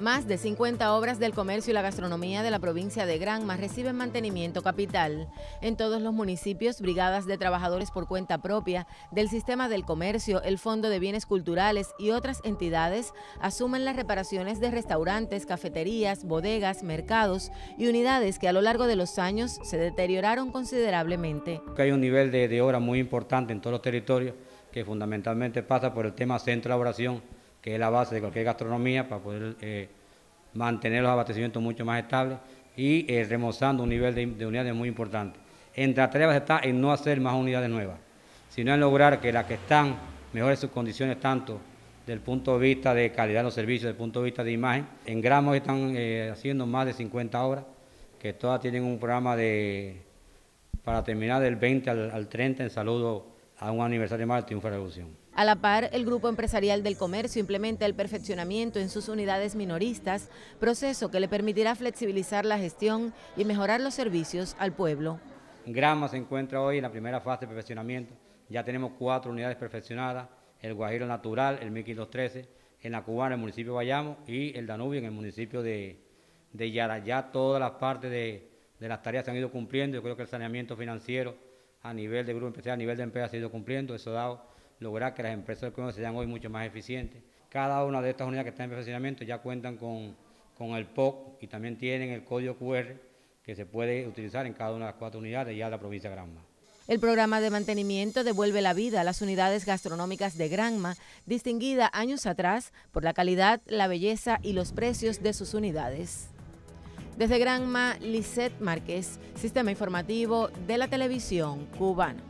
Más de 50 obras del comercio y la gastronomía de la provincia de Granma reciben mantenimiento capital. En todos los municipios, brigadas de trabajadores por cuenta propia del sistema del comercio, el Fondo de Bienes Culturales y otras entidades asumen las reparaciones de restaurantes, cafeterías, bodegas, mercados y unidades que a lo largo de los años se deterioraron considerablemente. Hay un nivel de, de obra muy importante en todos los territorios que fundamentalmente pasa por el tema centro de elaboración que es la base de cualquier gastronomía para poder eh, mantener los abastecimientos mucho más estables y eh, remozando un nivel de, unidades muy importante. Entre las tareas está en no hacer más unidades nuevas, sino en lograr que las que están mejores sus condiciones tanto desde el punto de vista de calidad de los servicios, desde el punto de vista de imagen. En Gramos están eh, haciendo más de 50 obras, que todas tienen un programa de para terminar del 20 al, al 30 en saludo a un aniversario más del Triunfo de la Revolución. A la par, el Grupo Empresarial del Comercio implementa el perfeccionamiento en sus unidades minoristas, proceso que le permitirá flexibilizar la gestión y mejorar los servicios al pueblo. Grama se encuentra hoy en la primera fase de perfeccionamiento. Ya tenemos cuatro unidades perfeccionadas, el Guajiro Natural, el 1513, en la Cubana, el municipio de Bayamo, y el Danubio, en el municipio de, de Yara. Ya todas las partes de, de las tareas se han ido cumpliendo. Yo creo que el saneamiento financiero a nivel de grupo empresarial, a nivel de empresa ha ido cumpliendo. Eso ha dado lograr que las empresas del comercio sean hoy mucho más eficientes. Cada una de estas unidades que están en perfeccionamiento ya cuentan con, con el POC y también tienen el código QR que se puede utilizar en cada una de las cuatro unidades ya de la provincia de Granma. El programa de mantenimiento devuelve la vida a las unidades gastronómicas de Granma, distinguida años atrás por la calidad, la belleza y los precios de sus unidades. Desde Granma, Lisette Márquez, Sistema Informativo de la Televisión Cubana.